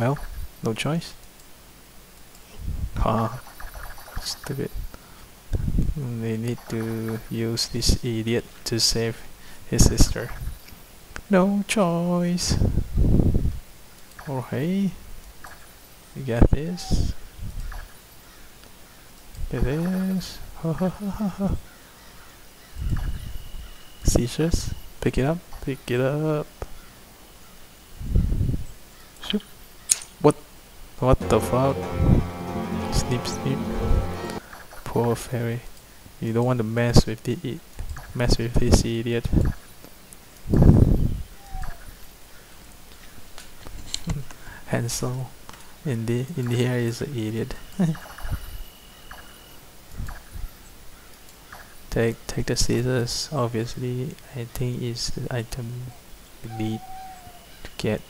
Well, no choice. Ah, stupid. They need to use this idiot to save his sister. No choice. Hey, you got this. Get this. Ha ha ha ha ha. Seizures. Pick it up. Pick it up. Shoop. What? What the fuck? Snip, snip. Poor fairy. You don't want to mess with the it. Mess with this idiot. Hansel in the in the here is an idiot. take take the scissors. Obviously, I think is the item we need to get.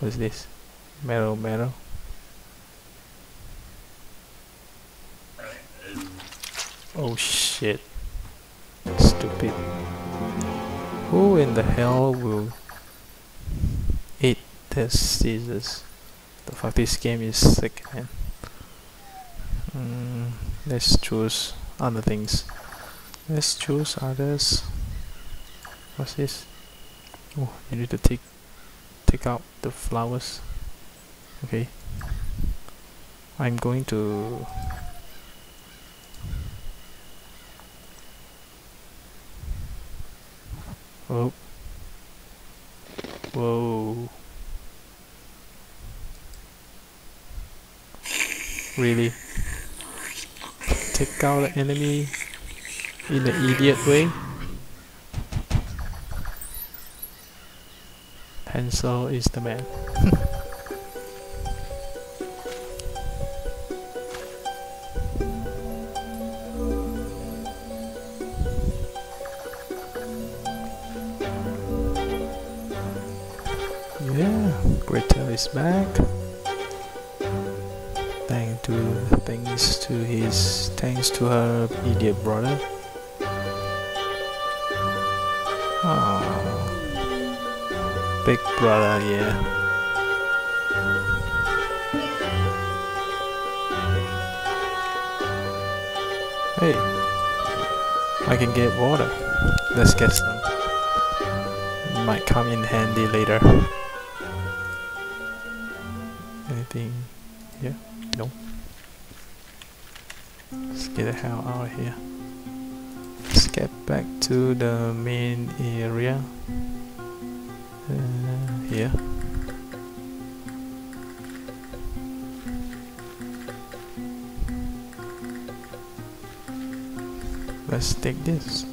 What's this? Metal, metal. Oh shit. Stupid. Who in the hell will eat the scissors? The fuck this game is sick man. Mm, let's choose other things. Let's choose others. What's this? Oh, you need to take take out the flowers. Okay. I'm going to Oh. Whoa. Really? Take out the enemy in an idiot way? Hansel is the man. yeah, Gretel is back. Thanks to thanks to his thanks to her idiot brother. Big brother, yeah. Hey, I can get water. Let's get some. Might come in handy later. Anything here? No. Let's get the hell out of here. Let's get back to the main area. Let's take this.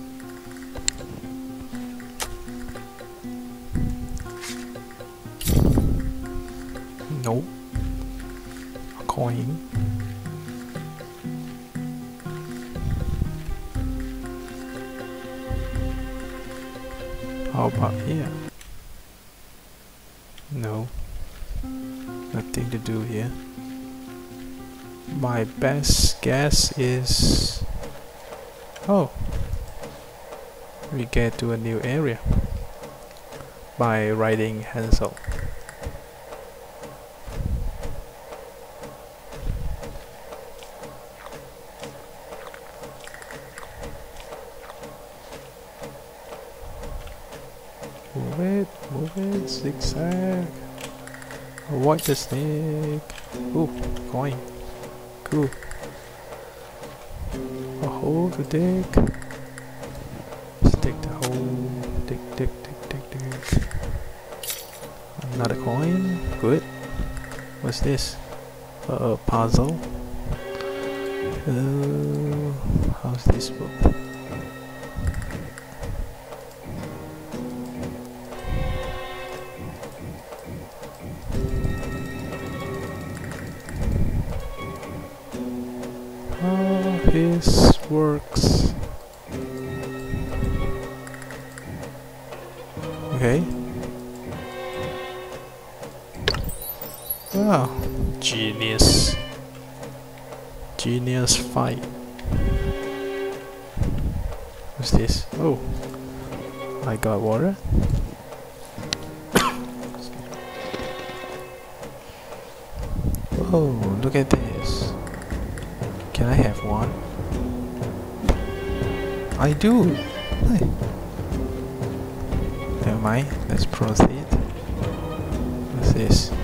No. A coin. How about here? No. Nothing to do here. My best guess is... Oh. We get to a new area. By riding Hansel. Move it, move it, zigzag. Avoid the snake. Ooh, coin. Cool. A hole to dig. Let's the hole. Dig, dig, dig, dig, dig. Another coin. Good. What's this? A puzzle. Uh, how's this book? Wow, genius. Genius fight. What's this? Oh, I got water. Oh, look at this. Can I have one? I do. Hey. Never mind. Let's proceed. What's this?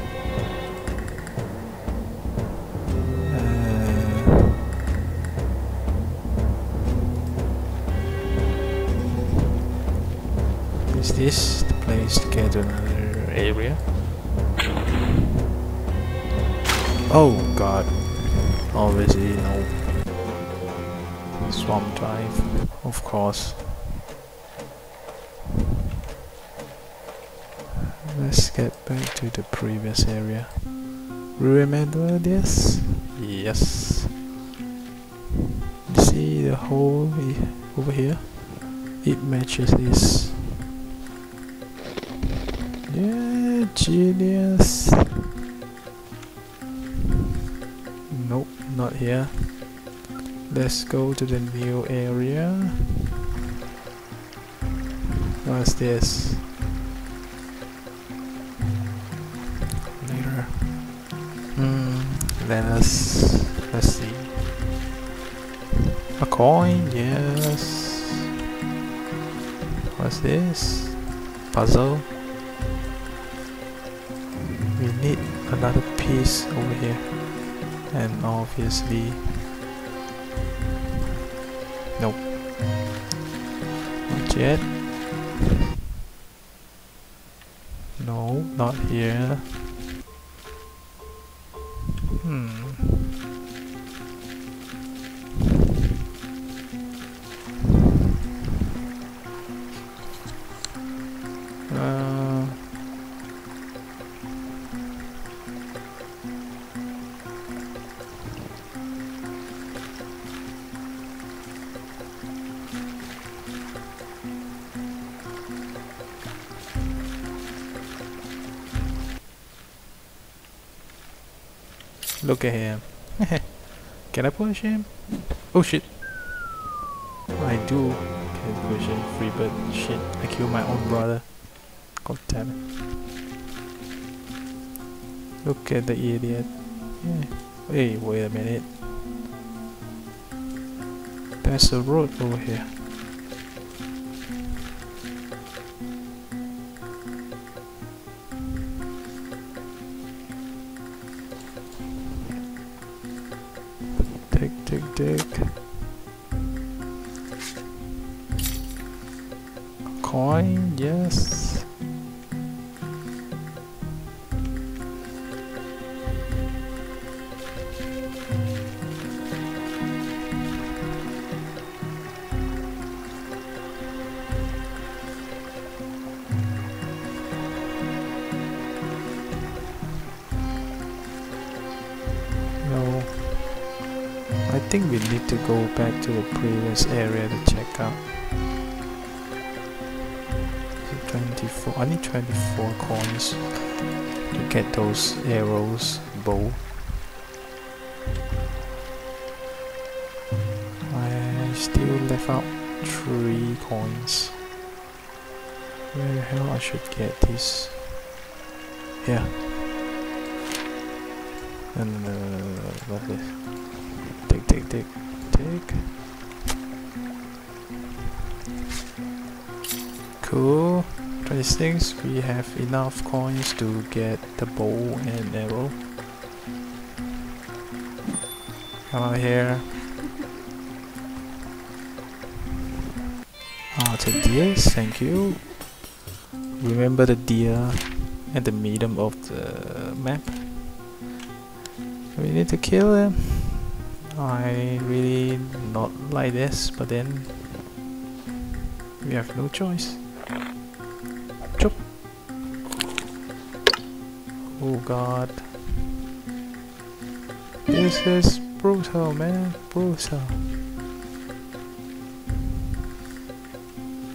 Is the place to get to another area? Oh god. Obviously no. Swamp Drive, of course. Let's get back to the previous area. Remember this? Yes. See the hole over here? It matches this. Genius. Nope, not here. Let's go to the new area. What's this? Later. Hmm, let us let's see. A coin, yes. What's this? Puzzle. Another piece over here. And obviously Nope. Not yet. No, not here. Look at him. can I push him? Oh shit. I do can push him free but shit, I killed my own brother. God damn it. Look at the idiot. Yeah. Hey, wait a minute. There's a road over here. Think we need to go back to the previous area to check out. 24. I need 24 coins to get those arrows bow. I still left out three coins. Where the hell I should get this? Here. And uh, is? Tick, tick, tick, tick. Cool. 26. We have enough coins to get the bow and arrow. Come out here. I'll take this, thank you. Remember the deer at the medium of the map. We need to kill him. I really not like this, but then we have no choice. Chop. Oh god. This is brutal, man. Brutal.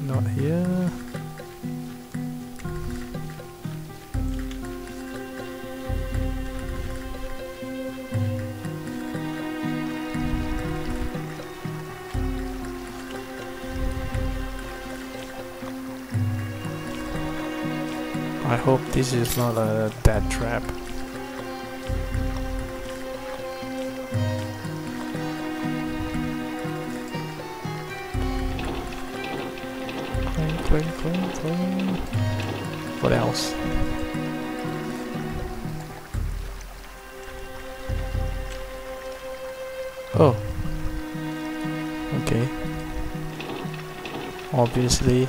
Not here. hope this is not a dead trap. Cling, cling, cling, what else? Oh. Okay. Obviously,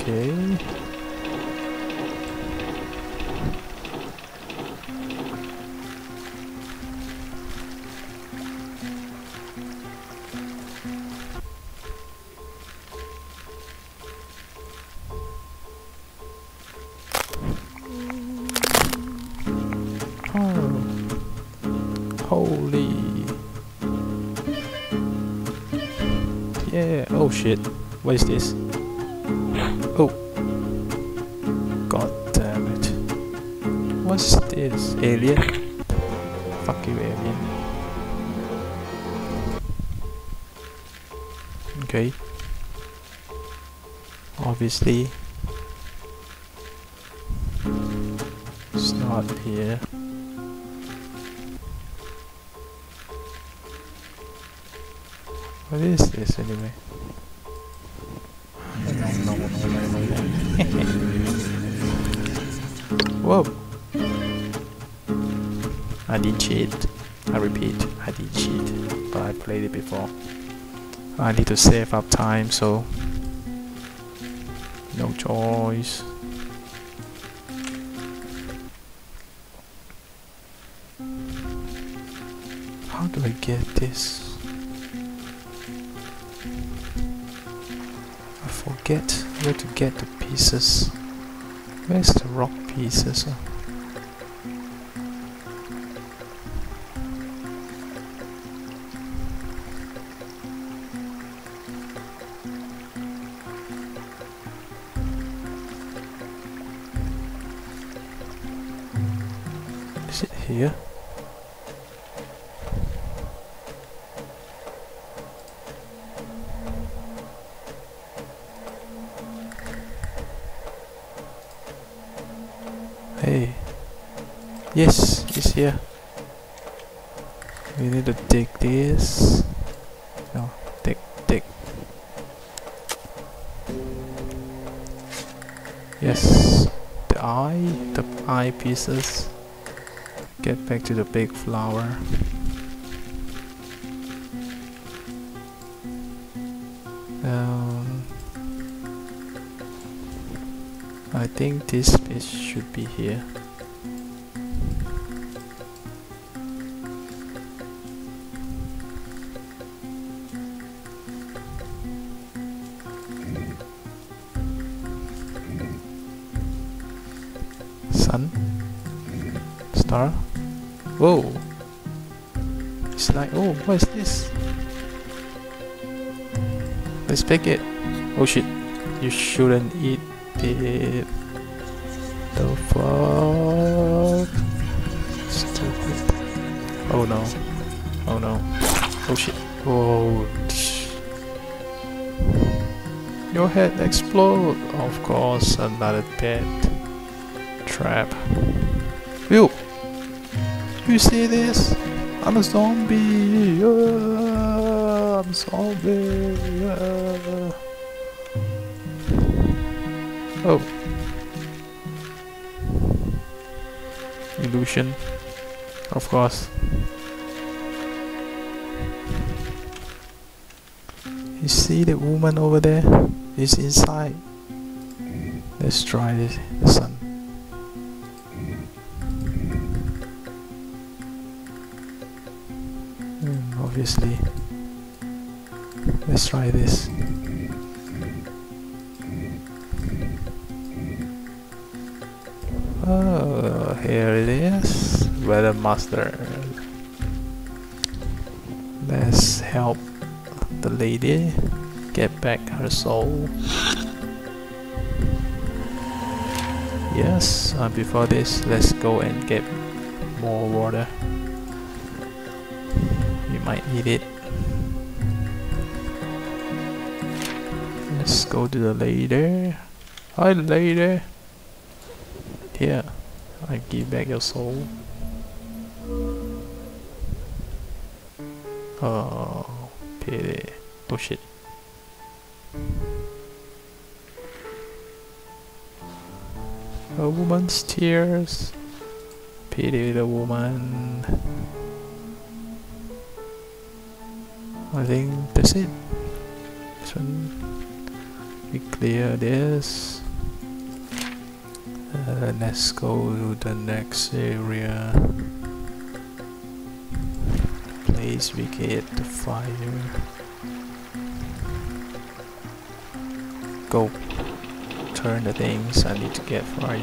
Okay. Oh. Holy. Yeah. Oh shit. What is this? Oh. God damn it. What's this? Alien? Fuck you, alien. Okay. Obviously. It's not here. What is this anyway? I need to save up time, so no choice. How do I get this? I forget where to get the pieces. Where's the rock pieces? Yes, it's here. We need to take this. No, take, take. Yes, the eye, the eye pieces. Get back to the big flower. Um, I think this piece should be here. Star? Whoa! It's like, oh, what is this? Let's pick it. Oh shit, you shouldn't eat it. The fuck? Stupid. Oh no. Oh no. Oh shit. Oh. Your head explode. Of course, another dead trap. You. You see this? I'm a zombie. Ah, I'm a zombie. Ah. Oh. Illusion. Of course. You see the woman over there? Is inside. Let's try this, the sun. Obviously. Let's try this. Oh, here it is. Weather Master. Let's help the lady get back her soul. Yes, uh, before this, let's go and get more water might need it. Let's go to the lady. Hi lady! Yeah, I give back your soul. Oh, pity. Oh, Bullshit. A woman's tears. Pity the woman. I think that's it. This one. We clear this. Uh, let's go to the next area. Place we get the fire. Go. Turn the things. I need to get fire.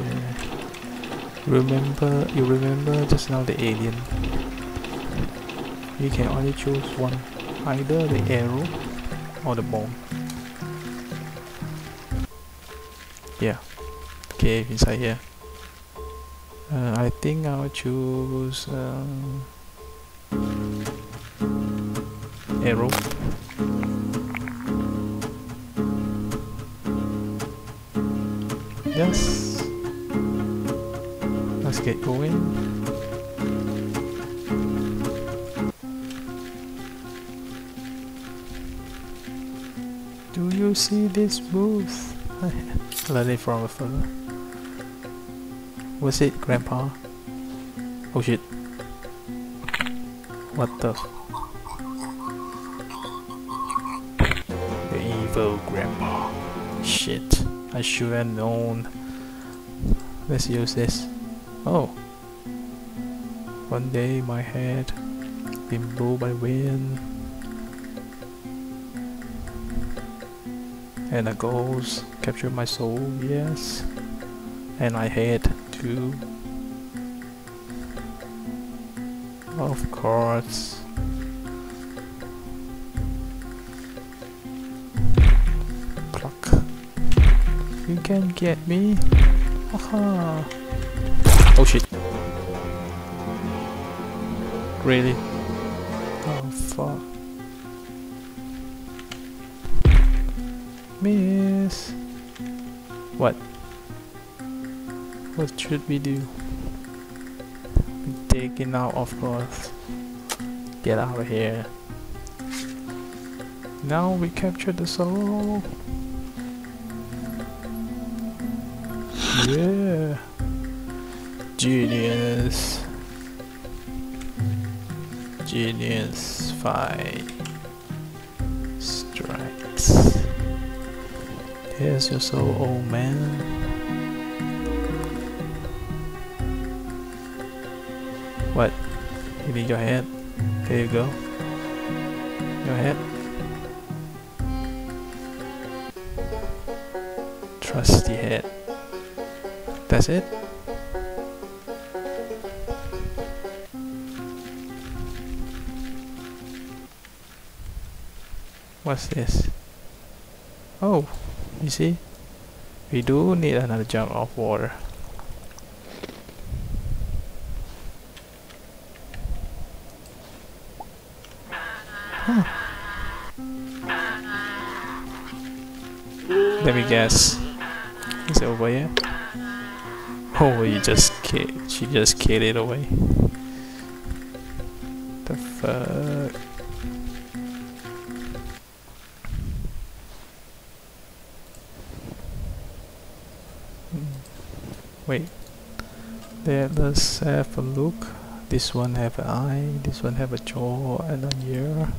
Remember, you remember just now the alien. You can only choose one, either the arrow or the bomb. Yeah, cave inside here. Uh, I think I'll choose uh, arrow. Yes. Let's get going. You see this booth? Learn it from a father. Was it grandpa? Oh shit. What the? The evil grandpa. Shit. I should have known. Let's use this. Oh. One day my head been blown by wind. And a ghost captured my soul, yes. And I had to. Of course. Pluck. You can get me. Haha. Oh shit. Really? Oh fuck. Miss. What? What should we do? Taking out, of course. Get out of here. Now we capture the soul. Yeah. Genius. Genius 5 strikes. Here's your soul, old man. What? You need your head? Here you go. Your head. Trusty head. That's it? What's this? You see? We do need another jug of water. Huh. Let me guess. Is it over here? Oh, you just kid. She just killed it away. Have a look. This one have an eye, this one have a jaw and a ear.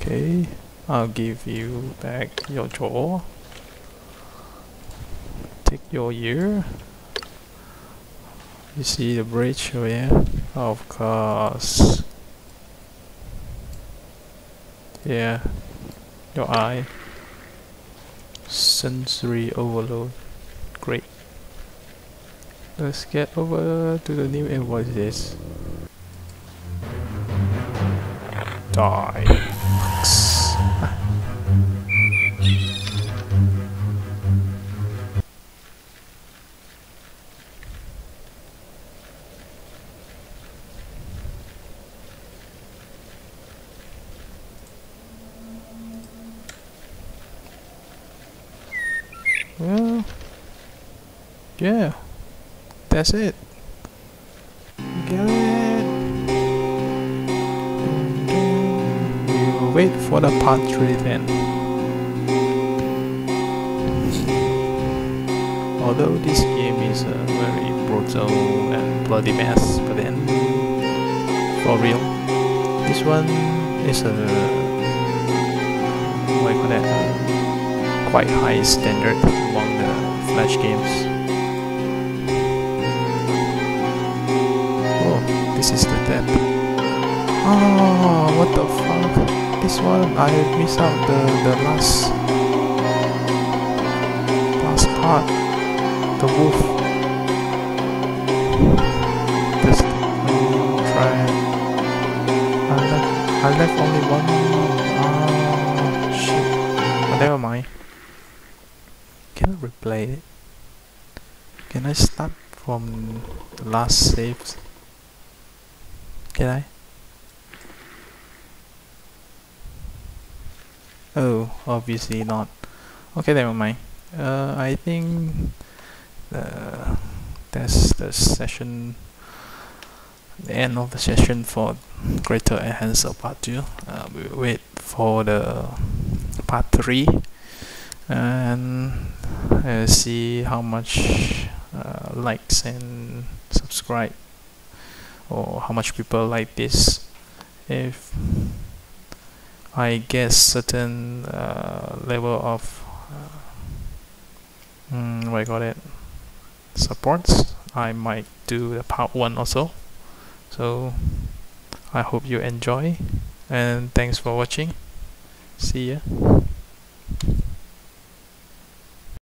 Okay, I'll give you back your jaw. Take your ear. You see the bridge here? Of course. Yeah, your eye. Sensory overload. Let's get over to the new invoices. Die. Fucks. Well, yeah, that's it. Get it. We'll wait for the part three then. although this game is a very brutal and bloody mess but then for real this one is a what you call that quite high standard among the flash games this is the depth oh what the fuck? This one I missed out the, the last last part. The wolf. Just try I left, I left only one ah shit. But never mind. Can I replay it? Can I start from the last saves can I Oh, obviously not. Okay, never mind. Uh, I think uh, that's the session, the end of the session for Gretel and Hansel Part 2. Uh, we wait for the Part 3 and uh, see how much uh, likes and subscribe or how much people like this. If I guess certain uh, level of uh, mm, what I call it supports I might do the part 1 also. So I hope you enjoy and thanks for watching. See ya